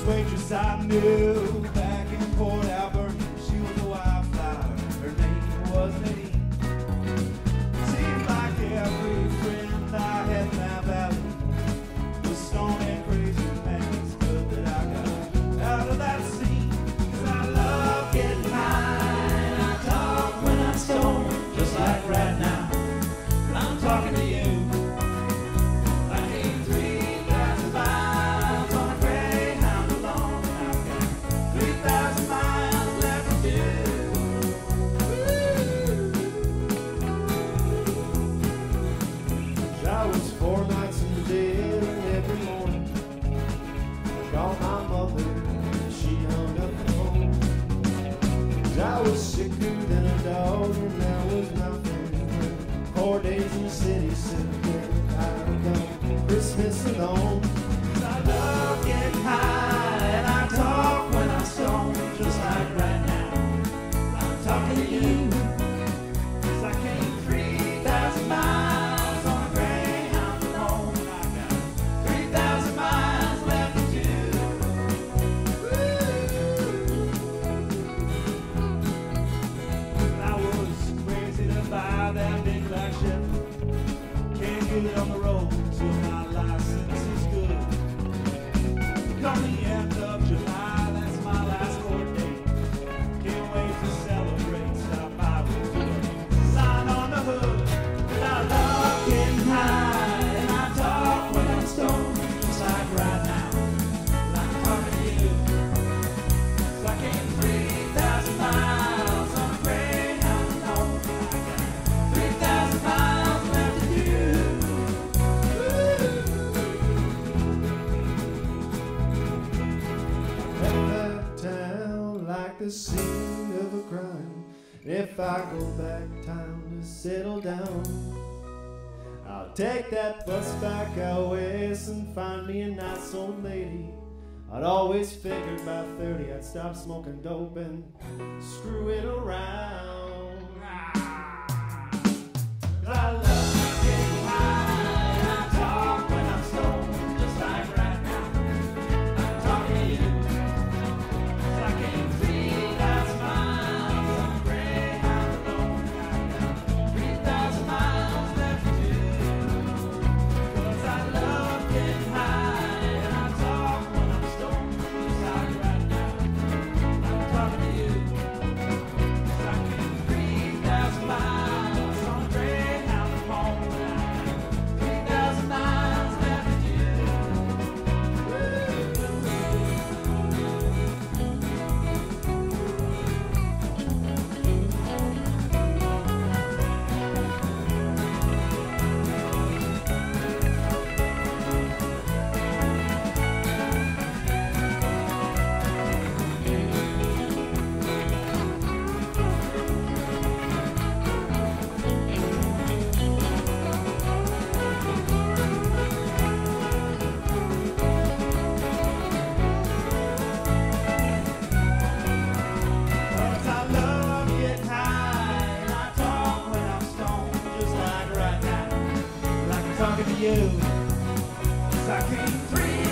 first waitress I knew back and forth. was sicker than a dog, and there was nothing. Four days in the city, sitting there, I do Christmas alone. on the road till my license is good. Come the end of. the scene of a crime. If I go back town to settle down, I'll take that bus back out west and find me a nice old lady. I'd always figured by 30 I'd stop smoking dope and screw it around. Ah, I talking to you. Cause I came through.